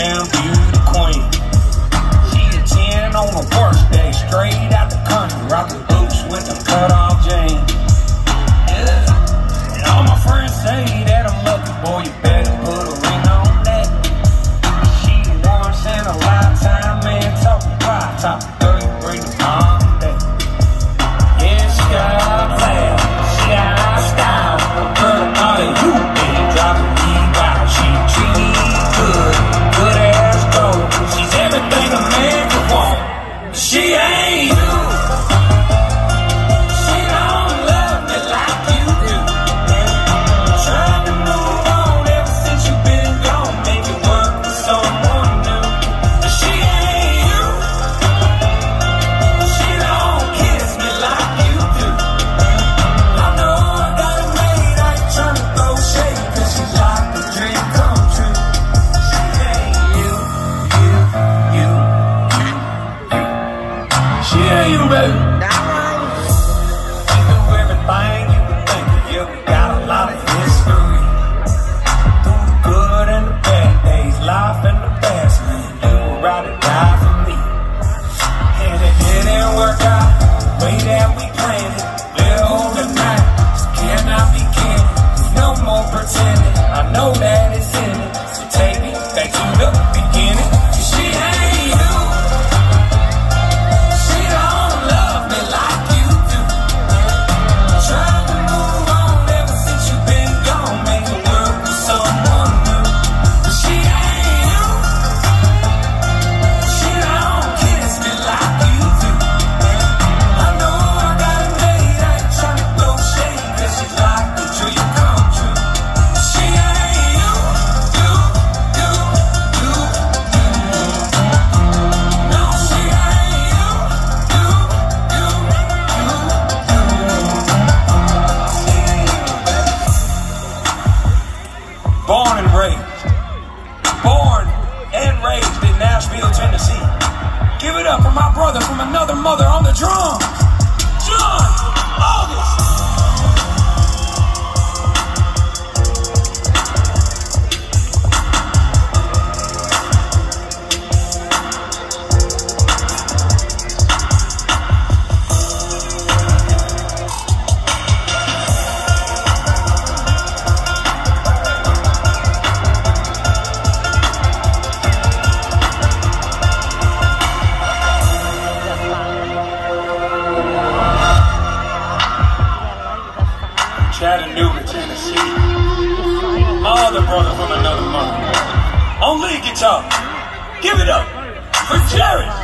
down. give it up for my brother from another mother on the drum. Chattanooga, Tennessee. My other brother from another mother. On lead guitar. Give it up for Jared.